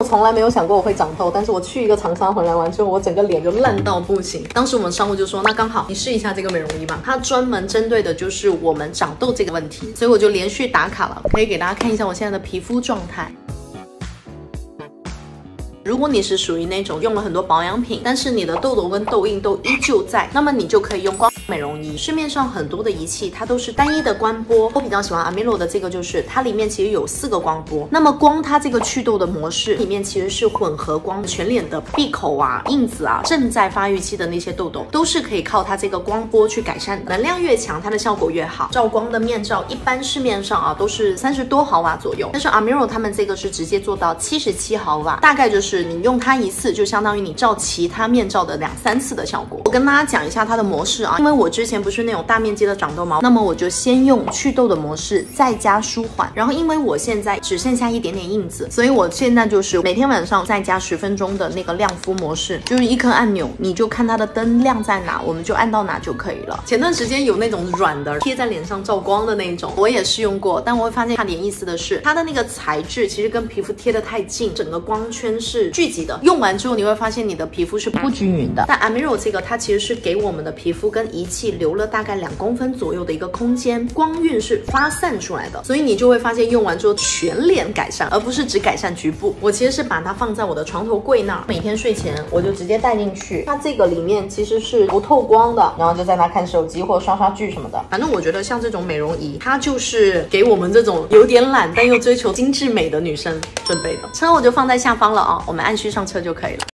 我从来没有想过我会长痘，但是我去一个长沙回来完之后，我整个脸就烂到不行。当时我们商务就说，那刚好你试一下这个美容仪吧，它专门针对的就是我们长痘这个问题，所以我就连续打卡了，可以给大家看一下我现在的皮肤状态。如果你是属于那种用了很多保养品，但是你的痘痘跟痘印都依旧在，那么你就可以用光美容仪。市面上很多的仪器，它都是单一的光波。我比较喜欢 Amilo 的这个，就是它里面其实有四个光波。那么光它这个祛痘的模式里面其实是混合光，全脸的闭口啊、印子啊、正在发育期的那些痘痘，都是可以靠它这个光波去改善的。能量越强，它的效果越好。照光的面罩一般市面上啊都是三十多毫瓦左右，但是 Amilo 他们这个是直接做到七十七毫瓦，大概就是。你用它一次，就相当于你照其他面罩的两三次的效果。我跟大家讲一下它的模式啊，因为我之前不是那种大面积的长痘毛，那么我就先用祛痘的模式，再加舒缓。然后因为我现在只剩下一点点印子，所以我现在就是每天晚上再加十分钟的那个亮肤模式，就是一颗按钮，你就看它的灯亮在哪，我们就按到哪就可以了。前段时间有那种软的贴在脸上照光的那种，我也试用过，但我会发现差点意思的是，它的那个材质其实跟皮肤贴得太近，整个光圈是。聚集的，用完之后你会发现你的皮肤是不均匀的。但 Amiro 这个它其实是给我们的皮肤跟仪器留了大概两公分左右的一个空间，光晕是发散出来的，所以你就会发现用完之后全脸改善，而不是只改善局部。我其实是把它放在我的床头柜那儿，每天睡前我就直接带进去。它这个里面其实是不透光的，然后就在那看手机或刷刷剧什么的。反正我觉得像这种美容仪，它就是给我们这种有点懒但又追求精致美的女生准备的。车我就放在下方了啊，我们。按需上车就可以了。